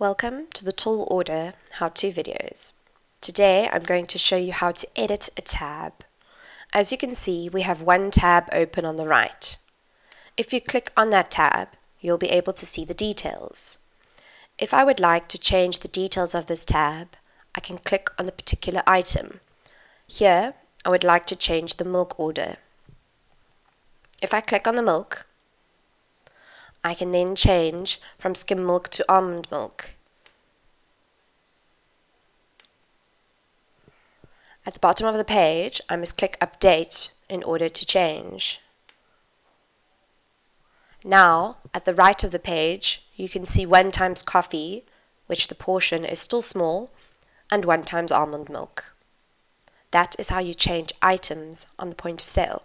Welcome to the TallOrder how-to videos. Today I'm going to show you how to edit a tab. As you can see we have one tab open on the right. If you click on that tab you'll be able to see the details. If I would like to change the details of this tab I can click on the particular item. Here I would like to change the milk order. If I click on the milk I can then change from skim milk to almond milk. At the bottom of the page, I must click Update in order to change. Now, at the right of the page, you can see 1 times coffee, which the portion is still small, and 1 times almond milk. That is how you change items on the point of sale.